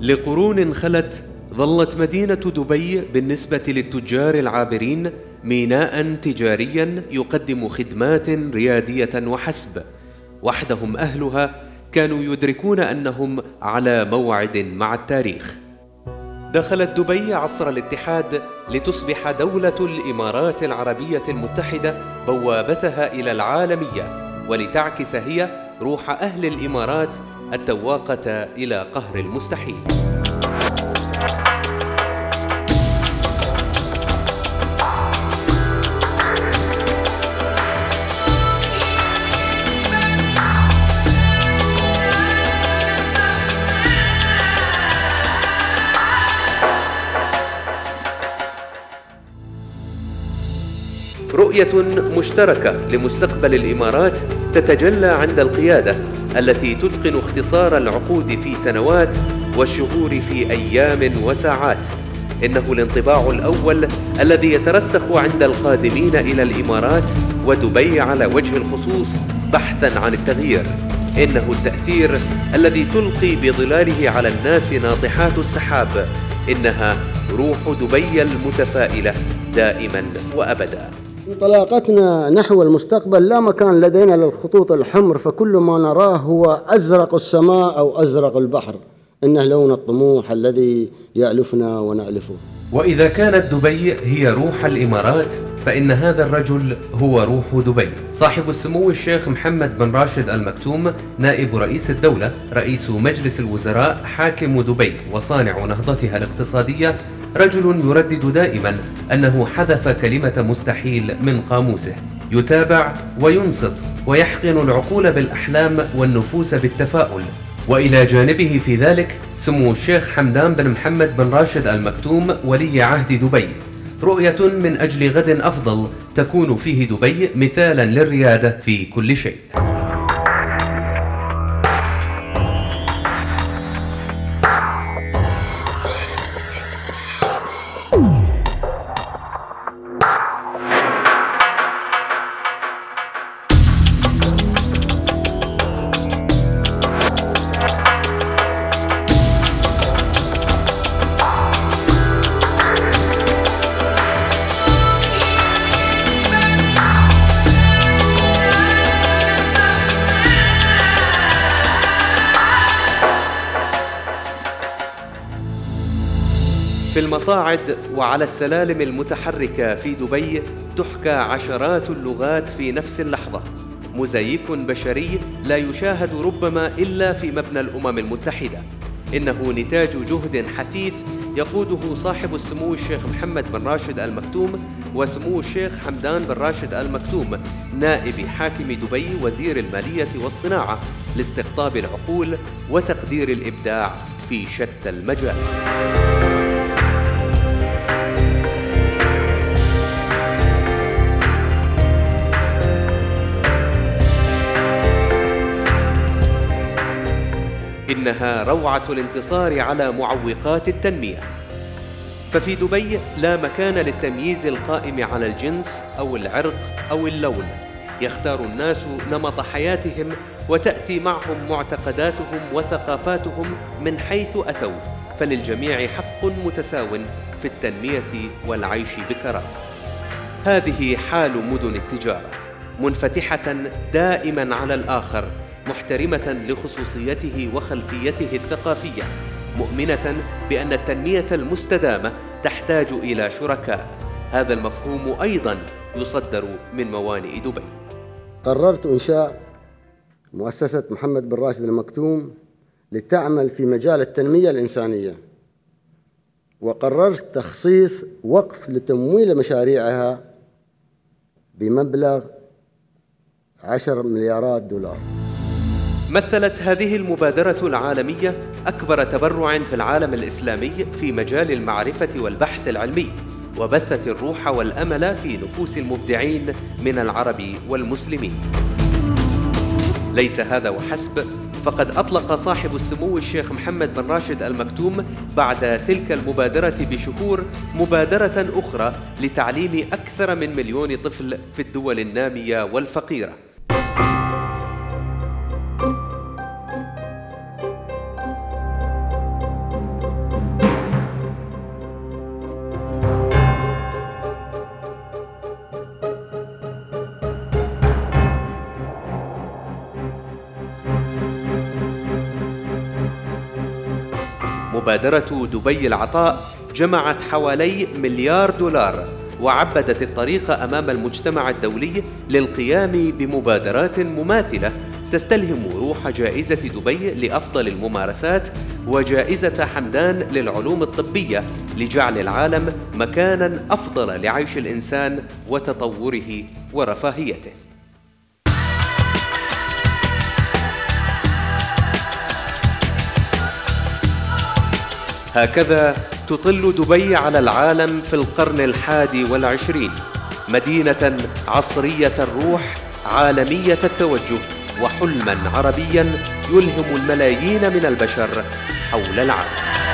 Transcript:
لقرون خلت ظلت مدينة دبي بالنسبة للتجار العابرين ميناء تجاريا يقدم خدمات ريادية وحسب. وحدهم أهلها كانوا يدركون أنهم على موعد مع التاريخ. دخلت دبي عصر الاتحاد لتصبح دولة الإمارات العربية المتحدة بوابتها إلى العالمية ولتعكس هي روح أهل الإمارات التواقة إلى قهر المستحيل. رؤية مشتركة لمستقبل الإمارات تتجلى عند القيادة. التي تتقن اختصار العقود في سنوات والشهور في أيام وساعات. إنه الانطباع الأول الذي يترسخ عند القادمين إلى الإمارات ودبي على وجه الخصوص بحثا عن التغيير. إنه التأثير الذي تلقي بظلاله على الناس ناطحات السحاب. إنها روح دبي المتفائلة دائما وأبدا. انطلاقتنا نحو المستقبل لا مكان لدينا للخطوط الحمر فكل ما نراه هو أزرق السماء أو أزرق البحر. إنه لون الطموح الذي يألفنا ونألفه. وإذا كانت دبي هي روح الإمارات فإن هذا الرجل هو روح دبي. صاحب السمو الشيخ محمد بن راشد المكتوم نائب رئيس الدولة رئيس مجلس الوزراء حاكم دبي وصانع نهضتها الاقتصادية رجل يردد دائما أنه حذف كلمة مستحيل من قاموسه. يتابع وينصت ويحقن العقول بالأحلام والنفوس بالتفاؤل. وإلى جانبه في ذلك سمو الشيخ حمدان بن محمد بن راشد المكتوم ولي عهد دبي. رؤية من أجل غد أفضل تكون فيه دبي مثالا للريادة في كل شيء. في المصاعد وعلى السلالم المتحركة في دبي تحكى عشرات اللغات في نفس اللحظة. مزيك بشري لا يشاهد ربما إلا في مبنى الأمم المتحدة. إنه نتاج جهد حثيث يقوده صاحب السمو الشيخ محمد بن راشد المكتوم وسمو الشيخ حمدان بن راشد المكتوم نائب حاكم دبي وزير المالية والصناعة لاستقطاب العقول وتقدير الإبداع في شتى المجالات إنها روعة الانتصار على معوقات التنمية. ففي دبي لا مكان للتمييز القائم على الجنس أو العرق أو اللون. يختار الناس نمط حياتهم وتأتي معهم معتقداتهم وثقافاتهم من حيث أتوا. فللجميع حق متساو في التنمية والعيش بكرامة. هذه حال مدن التجارة منفتحة دائما على الآخر محترمة لخصوصيته وخلفيته الثقافية مؤمنة بأن التنمية المستدامة تحتاج إلى شركاء. هذا المفهوم أيضا يصدر من موانئ دبي. قررت إنشاء مؤسسة محمد بن راشد المكتوم لتعمل في مجال التنمية الإنسانية وقررت تخصيص وقف لتمويل مشاريعها بمبلغ عشر مليارات دولار. مثلت هذه المبادرة العالمية أكبر تبرع في العالم الإسلامي في مجال المعرفة والبحث العلمي وبثت الروح والأمل في نفوس المبدعين من العرب والمسلمين. ليس هذا وحسب فقد أطلق صاحب السمو الشيخ محمد بن راشد المكتوم بعد تلك المبادرة بشهور مبادرة أخرى لتعليم أكثر من مليون طفل في الدول النامية والفقيرة. مبادرة دبي العطاء جمعت حوالي مليار دولار وعبدت الطريق أمام المجتمع الدولي للقيام بمبادرات مماثلة تستلهم روح جائزة دبي لأفضل الممارسات وجائزة حمدان للعلوم الطبية لجعل العالم مكانا أفضل لعيش الإنسان وتطوره ورفاهيته. هكذا تطل دبي على العالم في القرن الحادي والعشرين مدينة عصرية الروح عالمية التوجه وحلما عربيا يلهم الملايين من البشر حول العالم.